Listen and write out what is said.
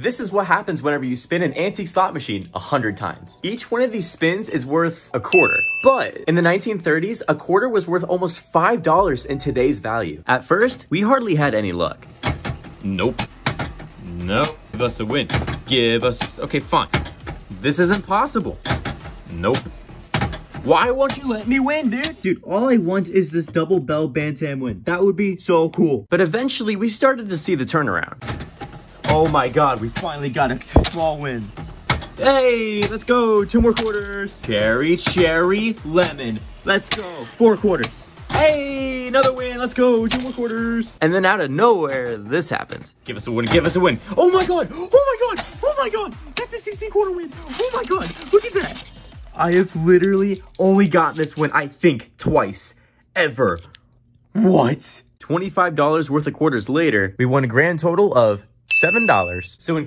This is what happens whenever you spin an antique slot machine a hundred times. Each one of these spins is worth a quarter. But in the 1930s, a quarter was worth almost $5 in today's value. At first, we hardly had any luck. Nope. Nope. Give us a win. Give us... Okay, fine. This isn't possible. Nope. Why won't you let me win, dude? Dude, all I want is this double bell Bantam win. That would be so cool. But eventually, we started to see the turnaround. Oh my god, we finally got a small win. Hey, let's go. Two more quarters. Cherry, cherry, lemon. Let's go. Four quarters. Hey, another win. Let's go. Two more quarters. And then out of nowhere, this happens. Give us a win. Give us a win. Oh my god. Oh my god. Oh my god. That's a 16 quarter win. Oh my god. Look at that. I have literally only gotten this win, I think, twice. Ever. What? $25 worth of quarters later, we won a grand total of $7. So in